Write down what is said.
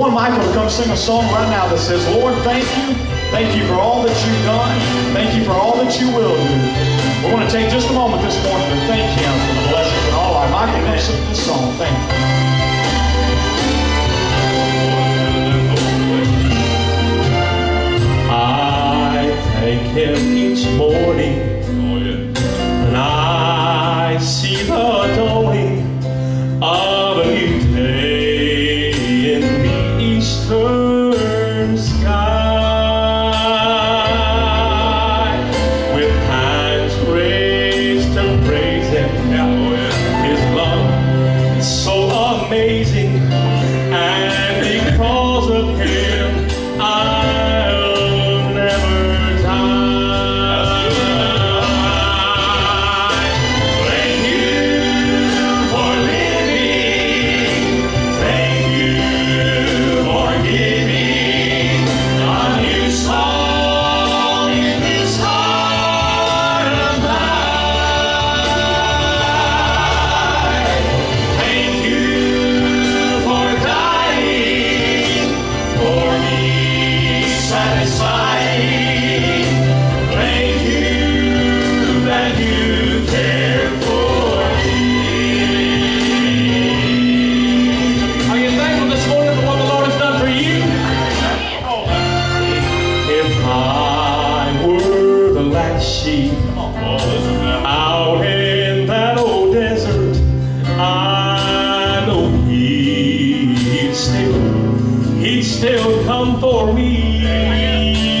want Michael to come sing a song right now that says, Lord, thank you. Thank you for all that you've done. Thank you for all that you will do. We want to take just a moment this morning to thank him for the blessings and all our Michael, come sing this song. Thank you. I thank him each morning amazing, last sheep out in that old desert, I know he'd still, he'd still come for me.